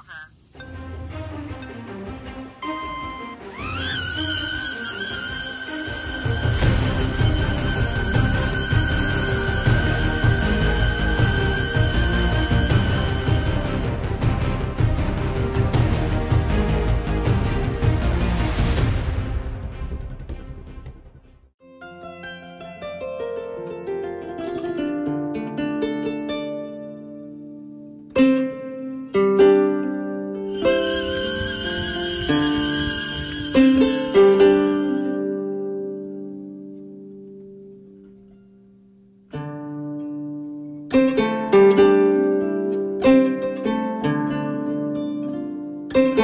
lava. Continue.